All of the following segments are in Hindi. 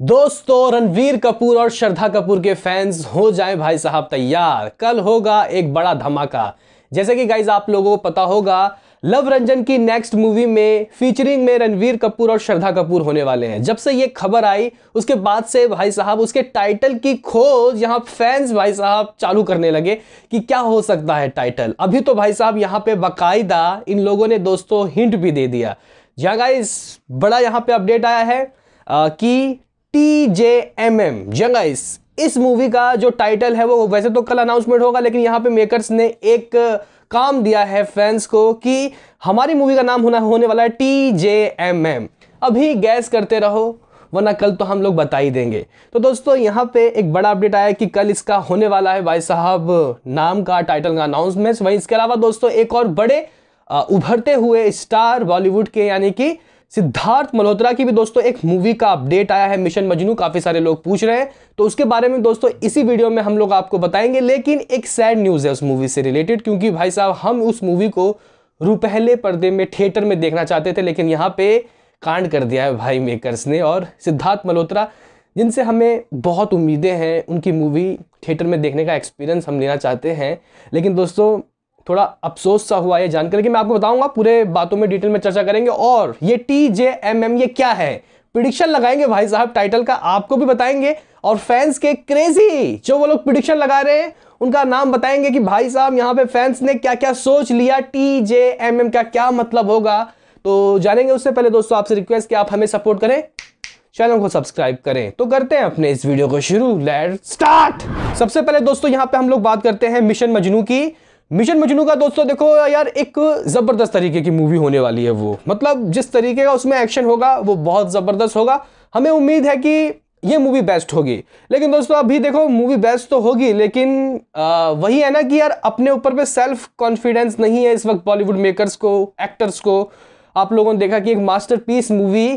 दोस्तों, रणवीर कपूर और श्रद्धा कपूर के फैंस हो जाए भाई साहब तैयार। कल होगा एक बड़ा धमाका। जैसे कि गाइज़ आप लोगों को पता होगा, लव रंजन की नेक्स्ट मूवी में फीचरिंग में रणवीर कपूर और श्रद्धा कपूर होने वाले हैं। जब से ये खबर आई, उसके बाद से भाई साहब, उसके टाइटल की खोज यहाँ फैंस भाई साहब चालू करने लगे कि क्या हो सकता है टाइटल अभी तो भाई साहब यहाँ पे बाकायदा इन लोगों ने दोस्तों हिंट भी दे दिया। जहाँ गाइज़ बड़ा यहाँ पे अपडेट आया है कि टी जे एम एम जंगाइस इस मूवी का जो टाइटल है वो वैसे तो कल अनाउंसमेंट होगा, लेकिन यहाँ पे मेकर्स ने एक काम दिया है फैंस को कि हमारी मूवी का नाम होना, होने वाला है टी जे एम एम अभी गैस करते रहो, वरना कल तो हम लोग बता ही देंगे। तो दोस्तों, यहाँ पे एक बड़ा अपडेट आया कि कल इसका होने वाला है भाई साहब, नाम का टाइटल का अनाउंसमेंट वहीं इसके अलावा दोस्तों, एक और बड़े उभरते हुए स्टार बॉलीवुड के, यानी कि सिद्धार्थ मल्होत्रा की भी दोस्तों एक मूवी का अपडेट आया है मिशन मजनू काफ़ी सारे लोग पूछ रहे हैं। तो उसके बारे में दोस्तों इसी वीडियो में हम लोग आपको बताएँगे, लेकिन एक सैड न्यूज़ है उस मूवी से रिलेटेड क्योंकि भाई साहब, हम उस मूवी को रुपहले पर्दे में थिएटर में देखना चाहते थे, लेकिन यहाँ पे कांड कर दिया है भाई मेकर्स ने। और सिद्धार्थ मल्होत्रा, जिनसे हमें बहुत उम्मीदें हैं, उनकी मूवी थिएटर में देखने का एक्सपीरियंस हम लेना चाहते हैं। लेकिन दोस्तों थोड़ा अफसोस सा हुआ ये जानकर कि मैं आपको बताऊँगा, पूरे बातों में डिटेल में चर्चा करेंगे। और ये टी जे एम एम ये क्या है? प्रिडिक्शन लगाएँगे भाई साहब टाइटल का आपको भी बताएँगे। और फैंस के क्रेजी जो वो लोग प्रिडिक्शन लगा रहे हैं, उनका नाम बताएँगे कि भाई साहब, यहाँ पे फैंस ने क्या क्या सोच लिया टी जे एम एम का क्या मतलब होगा? तो जानेंगे उससे पहले दोस्तों, आपसे रिक्वेस्ट कि आप हमें सपोर्ट करें चैनल को सब्सक्राइब करें। तो करते हैं अपने इस वीडियो को शुरू लेट स्टार्ट सबसे पहले दोस्तों, यहाँ पे हम लोग बात करते हैं मिशन मजनू की। मिशन मजनू का दोस्तों देखो यार एक ज़बरदस्त तरीके की मूवी होने वाली है वो। मतलब जिस तरीके का उसमें एक्शन होगा वो बहुत ज़बरदस्त होगा। हमें उम्मीद है कि ये मूवी बेस्ट होगी। लेकिन दोस्तों अभी देखो मूवी बेस्ट तो होगी लेकिन आ, वही है ना कि यार अपने ऊपर पे सेल्फ कॉन्फिडेंस नहीं है इस वक्त बॉलीवुड मेकर्स को एक्टर्स को। आप लोगों ने देखा कि एक मास्टरपीस मूवी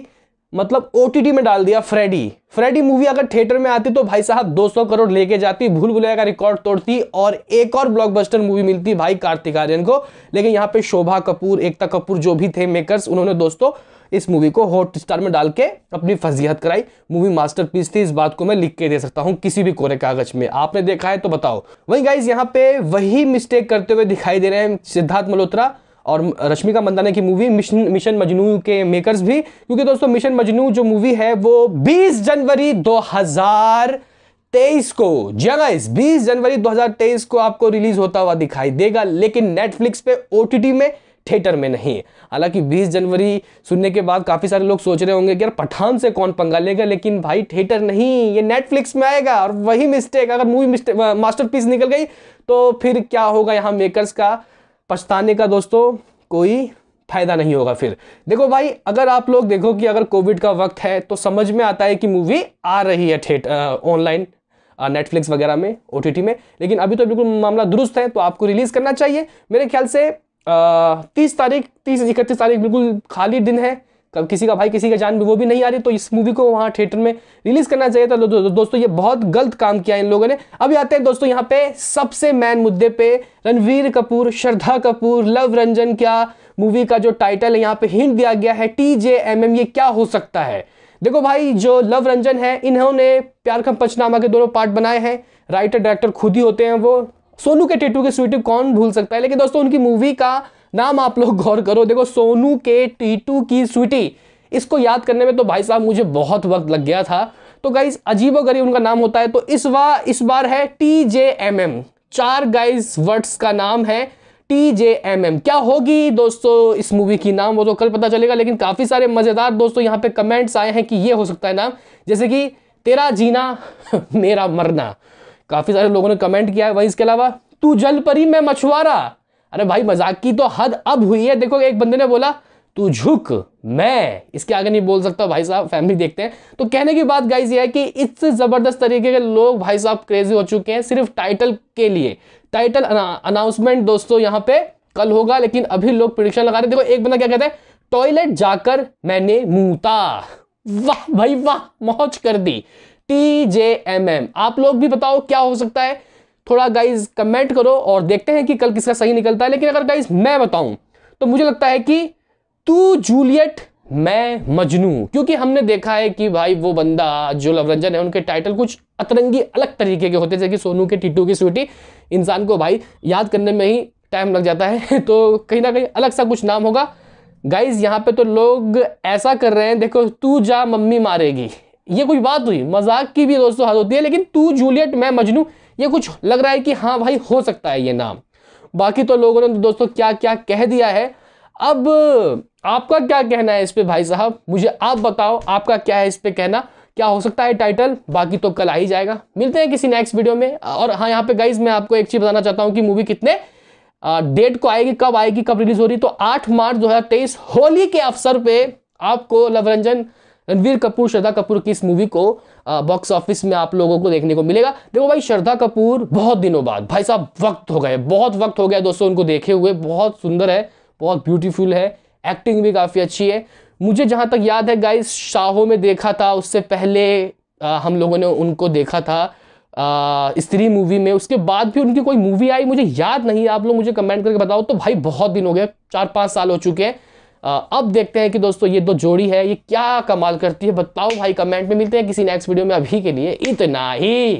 मतलब ओटीटी में डाल दिया फ्रेडी फ्रेडी मूवी अगर थिएटर में आती तो भाई साहब 200 करोड़ लेके जाती, भूल भुलैया का रिकॉर्ड तोड़ती और एक और ब्लॉकबस्टर मूवी मिलती भाई कार्तिक आर्यन को। लेकिन यहाँ पे शोभा कपूर, एकता कपूर जो भी थे मेकर्स उन्होंने दोस्तों इस मूवी को हॉट स्टार में डाल के अपनी फजीहत कराई। मूवी मास्टरपीस थी, इस बात को मैं लिख के दे सकता हूँ किसी भी कोरे कागज़ में। आपने देखा है तो बताओ। वही गाइज़ यहाँ पे वही मिस्टेक करते हुए दिखाई दे रहे हैं सिद्धार्थ मल्होत्रा। और रश्मिका मंदाना की मूवी मिशन मिशन मजनू के मेकर्स भी। क्योंकि दोस्तों मिशन मजनू जो मूवी है, वो 20 जनवरी 2023 को जगह 20 जनवरी 2023 को आपको रिलीज़ होता हुआ दिखाई देगा, लेकिन नेटफ्लिक्स पे ओटीटी में थिएटर में नहीं। हालाँकि 20 जनवरी सुनने के बाद काफ़ी सारे लोग सोच रहे होंगे कि यार, पठान से कौन पंगा लेगा, लेकिन भाई थिएटर नहीं, ये नेटफ्लिक्स में आएगा, और वही मिस्टेक अगर मूवी मास्टरपीस निकल गई तो फिर क्या होगा यहाँ मेकर्स का? पछताने का दोस्तों कोई फ़ायदा नहीं होगा फिर। देखो भाई, अगर आप लोग देखो कि अगर कोविड का वक्त है तो समझ में आता है कि मूवी आ रही है ठेठ ऑनलाइन नेटफ्लिक्स वगैरह में ओटीटी में। लेकिन अभी तो बिल्कुल मामला दुरुस्त है तो आपको रिलीज़ करना चाहिए। मेरे ख्याल से तीस तारीख, तीस इकतीस तारीख बिल्कुल खाली दिन है। कब किसी का भाई किसी का जान भी वो भी नहीं आ रही तो इस मूवी को वहाँ थिएटर में रिलीज़ करना चाहिए था। दो, दो, दो, दोस्तों ये बहुत गलत काम किया इन लोगों ने। अभी आते हैं दोस्तों यहाँ पे सबसे मैन मुद्दे पे रणवीर कपूर श्रद्धा कपूर लव रंजन क्या मूवी का जो टाइटल है यहाँ पे हिंट दिया गया है टी जे एम एम ये क्या हो सकता है? देखो भाई जो लव रंजन है इन्होंने प्यार का पंचनामा के दोनों पार्ट बनाए हैं। राइटर डायरेक्टर खुद ही होते हैं वो। सोनू के टेटू के स्वीटी कौन भूल सकता है? लेकिन दोस्तों उनकी मूवी का नाम आप लोग गौर करो। देखो, सोनू के टीटू की स्वीटी, इसको याद करने में तो भाई साहब मुझे बहुत वक्त लग गया था। तो गाइज़ अजीबो गरीब उनका नाम होता है। तो इस बार इस बार है टी जे एम एम चार गाइज़ वर्ड्स का नाम है टी जे एम एम क्या होगी दोस्तों इस मूवी की नाम? वो तो कल पता चलेगा, लेकिन काफ़ी सारे मज़ेदार दोस्तों यहाँ पे कमेंट्स आए हैं कि ये हो सकता है नाम। जैसे कि, तेरा जीना, मेरा मरना। काफ़ी सारे लोगों ने कमेंट किया है। वही इसके अलावा, तू जल परी मैं मछुआरा। अरे भाई, मज़ाक की तो हद अब हुई है। देखो, एक बंदे ने बोला, तू झुक, मैं इसके आगे नहीं बोल सकता भाई साहब, फैमिली देखते हैं। तो कहने की बात गाइज़ ये है कि इससे ज़बरदस्त तरीके के लोग भाई साहब क्रेजी हो चुके हैं, सिर्फ़ टाइटल के लिए। टाइटल अनाउंसमेंट दोस्तों यहाँ पे कल होगा, लेकिन अभी लोग प्रिडिक्शन लगा रहे देखो, एक बंदा क्या कहता है टॉयलेट जाकर मैंने मुंहता। वाह भाई, वाह, मौज कर दी। टी जे एम एम आप लोग भी बताओ क्या हो सकता है? थोड़ा गाइज़ कमेंट करो और देखते हैं कि कल किसका सही निकलता है। लेकिन अगर गाइज़ मैं बताऊँ तो मुझे लगता है कि तू जूलियट मैं मजनू। क्योंकि हमने देखा है कि भाई वो बंदा जो लवरंजन है, उनके टाइटल कुछ अतरंगी अलग तरीके के होते हैं, जैसे कि सोनू के, टिटू की स्वीटी इंसान को भाई याद करने में ही टाइम लग जाता है तो कहीं ना कहीं अलग सा कुछ नाम होगा। गाइज़ यहाँ पे तो लोग ऐसा कर रहे हैं, देखो, तू जा मम्मी मारेगी। ये कोई बात हुई मज़ाक की भी दोस्तों हद होती है, लेकिन तू जूलियट मैं मजनू ये कुछ लग रहा है कि हाँ भाई, हो सकता है ये नाम। बाकी तो लोगों ने तो दोस्तों क्या क्या कह दिया है। अब आपका क्या कहना है इस पे भाई साहब? मुझे आप बताओ, आपका क्या है इस पे कहना? क्या हो सकता है टाइटल बाकी तो कल आ ही जाएगा। मिलते हैं किसी नेक्स्ट वीडियो में। और हाँ यहाँ पे गाइज़ मैं आपको एक चीज़ बताना चाहता हूँ कि मूवी कितने डेट को आएगी, कब आएगी, कब रिलीज़ हो रही। तो 8 मार्च 2023 होली के अवसर पे आपको लवरंजन रणवीर कपूर श्रद्धा कपूर की इस मूवी को बॉक्स ऑफ़िस में आप लोगों को देखने को मिलेगा। देखो भाई श्रद्धा कपूर बहुत दिनों बाद भाई साहब वक्त हो गए बहुत वक्त हो गया दोस्तों उनको देखे हुए बहुत सुंदर है बहुत ब्यूटीफुल है एक्टिंग भी काफ़ी अच्छी है। मुझे जहाँ तक याद है गाइस शाहों में देखा था उससे पहले आ, हम लोगों ने उनको देखा था आ, स्त्री मूवी में। उसके बाद भी उनकी कोई मूवी आई मुझे याद नहीं आप लोग मुझे कमेंट करके बताओ। तो भाई बहुत दिन हो गए चार पाँच साल हो चुके हैं। अब देखते हैं कि दोस्तों ये दो जोड़ी है, ये क्या कमाल करती है। बताओ भाई कमेंट में मिलते हैं किसी नेक्स्ट वीडियो में अभी के लिए। इतना ही।